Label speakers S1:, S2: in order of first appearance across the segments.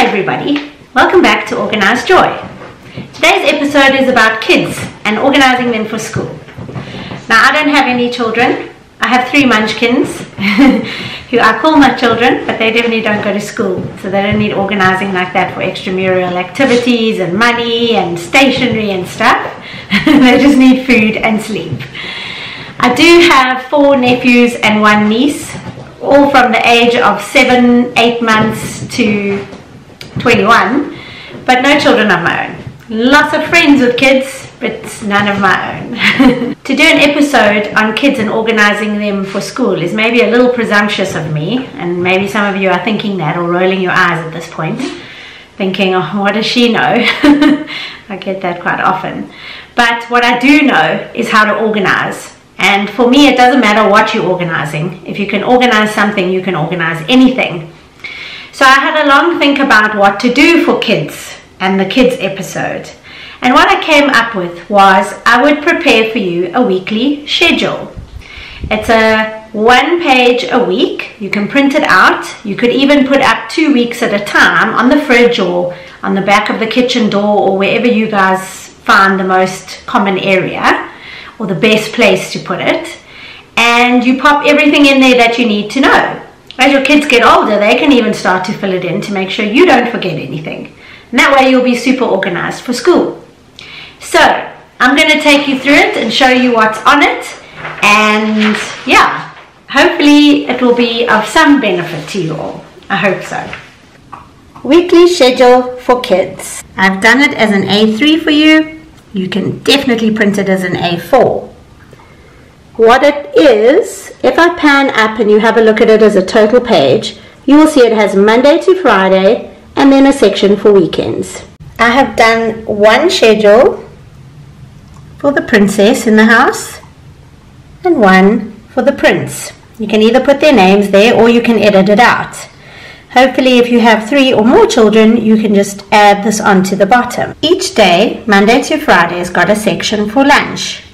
S1: Hi everybody, welcome back to Organized Joy. Today's episode is about kids and organizing them for school. Now I don't have any children. I have three munchkins who I call my children, but they definitely don't go to school, so they don't need organizing like that for extramural activities and money and stationery and stuff. they just need food and sleep. I do have four nephews and one niece, all from the age of seven, eight months to 21, but no children of my own. Lots of friends with kids, but none of my own. to do an episode on kids and organizing them for school is maybe a little presumptuous of me, and maybe some of you are thinking that or rolling your eyes at this point, thinking, oh, what does she know? I get that quite often. But what I do know is how to organize. And for me, it doesn't matter what you're organizing. If you can organize something, you can organize anything. So I had a long think about what to do for kids and the kids episode. And what I came up with was I would prepare for you a weekly schedule. It's a one page a week. You can print it out. You could even put up two weeks at a time on the fridge or on the back of the kitchen door or wherever you guys find the most common area or the best place to put it. And you pop everything in there that you need to know. As your kids get older, they can even start to fill it in to make sure you don't forget anything. And that way you'll be super organized for school. So I'm going to take you through it and show you what's on it. And yeah, hopefully it will be of some benefit to you all. I hope so. Weekly schedule for kids. I've done it as an A3 for you. You can definitely print it as an A4. What it is, if I pan up and you have a look at it as a total page, you will see it has Monday to Friday and then a section for weekends. I have done one schedule for the princess in the house and one for the prince. You can either put their names there or you can edit it out. Hopefully if you have three or more children, you can just add this onto the bottom. Each day, Monday to Friday, has got a section for lunch.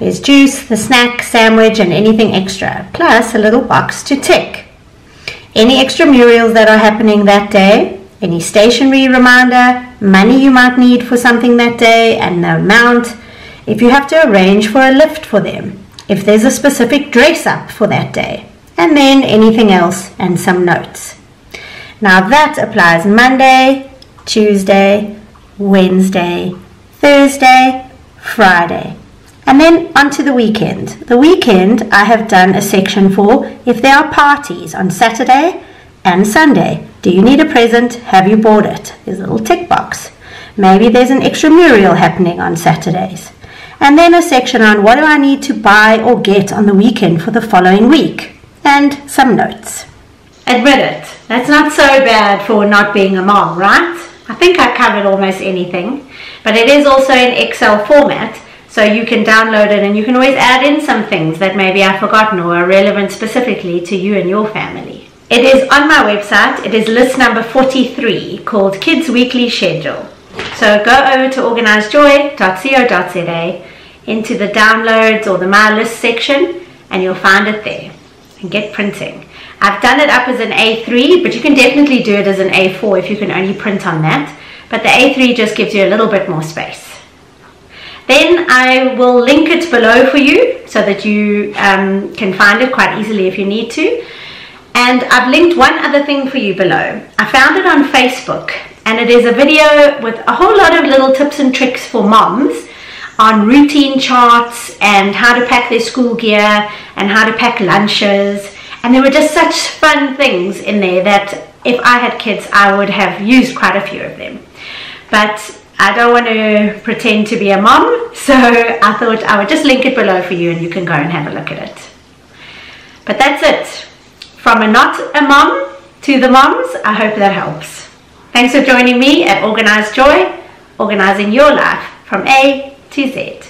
S1: There's juice, the snack, sandwich, and anything extra, plus a little box to tick. Any extramurals that are happening that day, any stationery reminder, money you might need for something that day, and the amount, if you have to arrange for a lift for them, if there's a specific dress up for that day, and then anything else and some notes. Now that applies Monday, Tuesday, Wednesday, Thursday, Friday. And then onto the weekend. The weekend I have done a section for if there are parties on Saturday and Sunday. Do you need a present? Have you bought it? There's a little tick box. Maybe there's an extramural happening on Saturdays. And then a section on what do I need to buy or get on the weekend for the following week. And some notes. Admit it, that's not so bad for not being a mom, right? I think I covered almost anything. But it is also in Excel format so you can download it and you can always add in some things that maybe I've forgotten or are relevant specifically to you and your family. It is on my website. It is list number 43 called Kids Weekly Schedule. So go over to organizedjoy.co.za into the downloads or the My List section and you'll find it there and get printing. I've done it up as an A3 but you can definitely do it as an A4 if you can only print on that. But the A3 just gives you a little bit more space. Then I will link it below for you so that you um, can find it quite easily if you need to. And I've linked one other thing for you below. I found it on Facebook and it is a video with a whole lot of little tips and tricks for moms on routine charts and how to pack their school gear and how to pack lunches. And there were just such fun things in there that if I had kids, I would have used quite a few of them. But I don't want to pretend to be a mom, so I thought I would just link it below for you and you can go and have a look at it. But that's it. From a not a mom to the moms, I hope that helps. Thanks for joining me at Organized Joy, organizing your life from A to Z.